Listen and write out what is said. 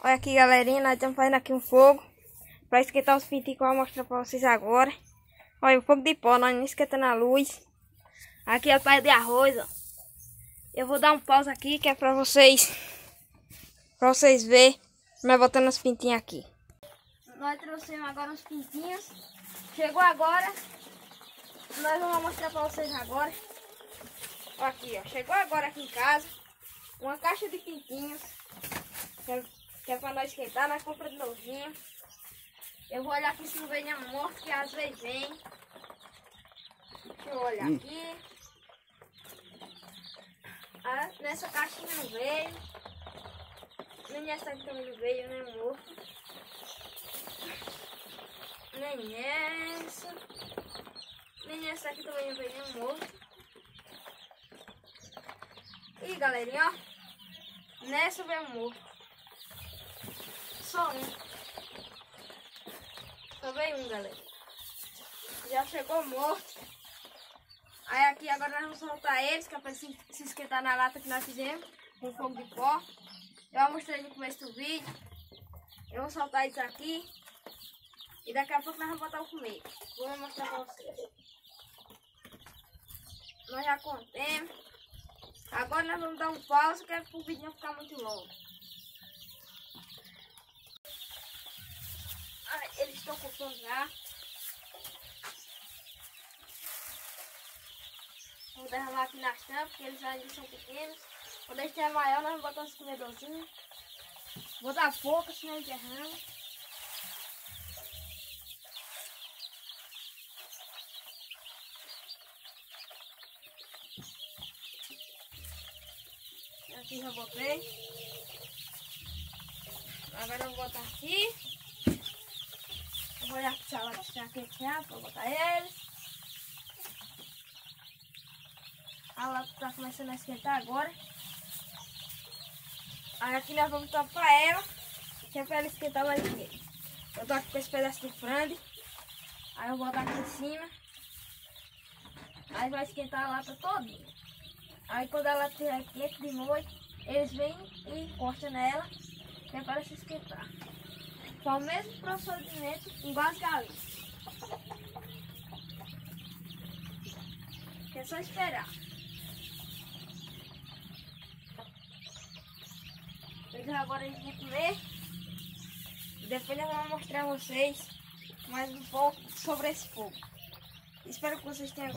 Olha aqui, galerinha, nós estamos fazendo aqui um fogo para esquentar os pintinhos que eu vou mostrar para vocês agora. Olha, o fogo de pó, nós não esquentando a luz. Aqui é o pai de arroz, ó. Eu vou dar um pausa aqui, que é para vocês, para vocês verem, nós botando os pintinhos aqui. Nós trouxemos agora os pintinhos. Chegou agora, nós vamos mostrar para vocês agora. Aqui, ó, chegou agora aqui em casa, uma caixa de pintinhos. Que é pra nós esquentar, nós compra de novinho. Eu vou olhar aqui se não vem morto, que às vezes vem. Deixa eu olhar hum. aqui. Ah, nessa caixinha não veio. Nem nessa aqui também não veio, nem morto. Nem essa. Nem essa aqui também não veio nenhum morto. E galerinha, ó. Nessa veio morto. Só veio um, galera. Já chegou morto. Aí aqui agora nós vamos soltar eles, que é pra se, se esquentar na lata que nós fizemos, com fogo de pó. Eu mostrei no começo do vídeo. Eu vou soltar isso aqui. E daqui a pouco nós vamos botar o comer. Vou mostrar pra vocês. Nós já contemos. Agora nós vamos dar um pause, que é para o vídeo não ficar muito longo. Com fome já. Vou derramar aqui nas tampas, porque eles ainda são pequenos. Quando eles estiver maior, nós vamos botar uns comedorzinhos. Vou dar pouco, senão eles derramam. Aqui já botei. Agora eu vou botar aqui. Vou olhar se ela está quentinha para botar eles. A lata está começando a esquentar agora. Aí aqui nós vamos topar ela, que é para ela esquentar mais inteiro. Eu tô aqui com esse pedaço de frango. Aí eu vou botar aqui em cima. Aí vai esquentar a lata todinha. Aí quando ela estiver quente de noite, eles vêm e encostam nela, que é para se esquentar. Com o mesmo procedimento igual as galinhas. É só esperar. Eles agora a gente vai comer. Depois eu vou mostrar a vocês mais um pouco sobre esse fogo. Espero que vocês tenham